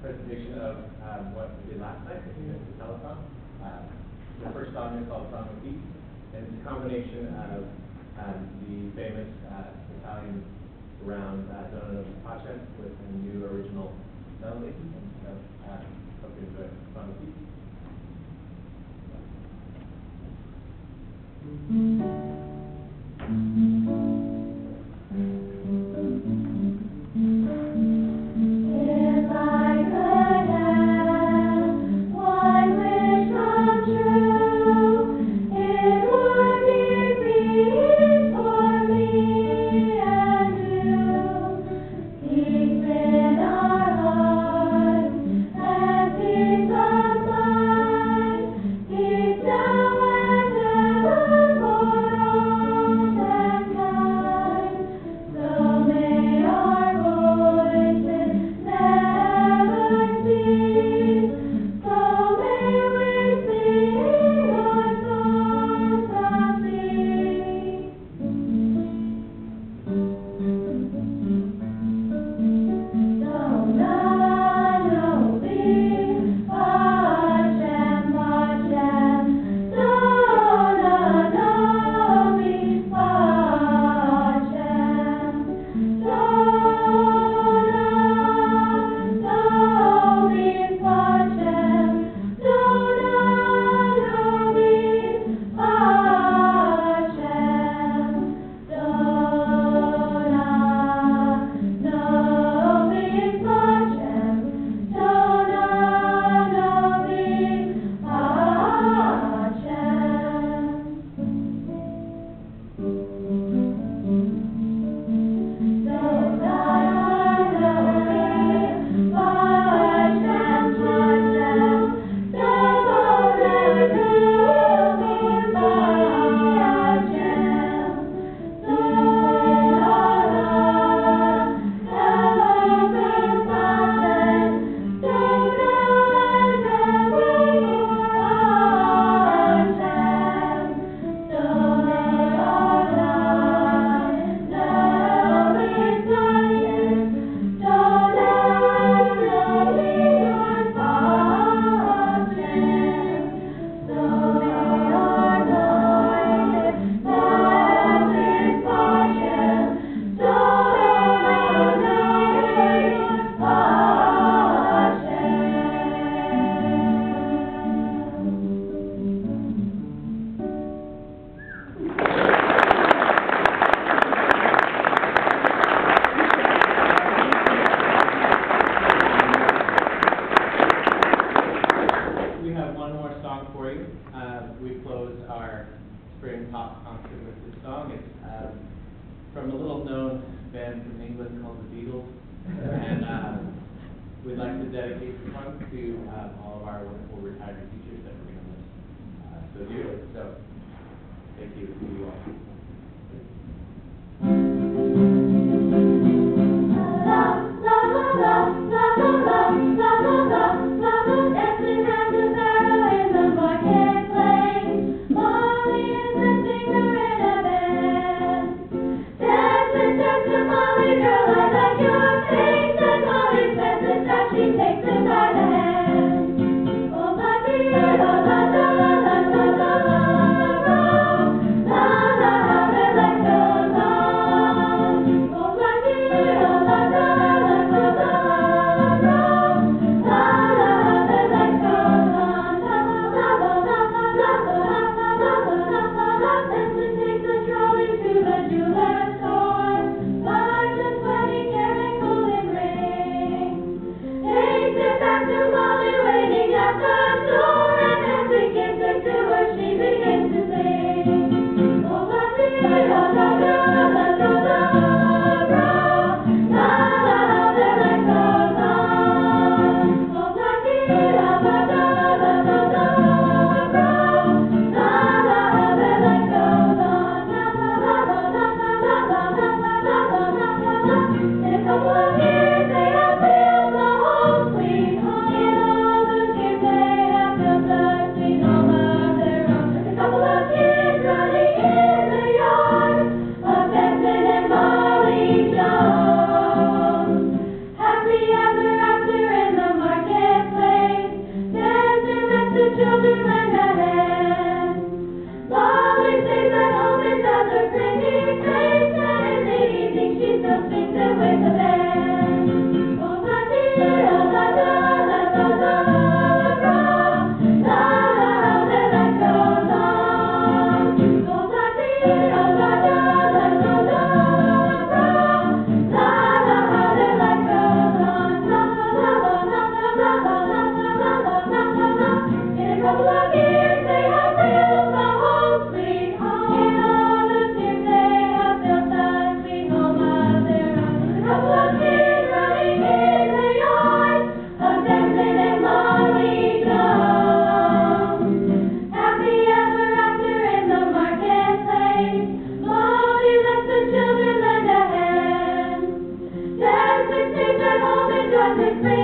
presentation of um, what we did last night, the Telethon. Uh, The first song is called Song of Peace, and it's a combination of um, the famous uh, Italian round uh, Donna Pace with a new original melody. And so, uh, hope you enjoy Song of Peace. If Um, we close our spring pop concert with this song. It's um, from a little known band from England called the Beatles. And um, we'd like to dedicate this one to um, all of our wonderful retired teachers that we're going to miss uh, so dearly. So, thank you to you all. with me.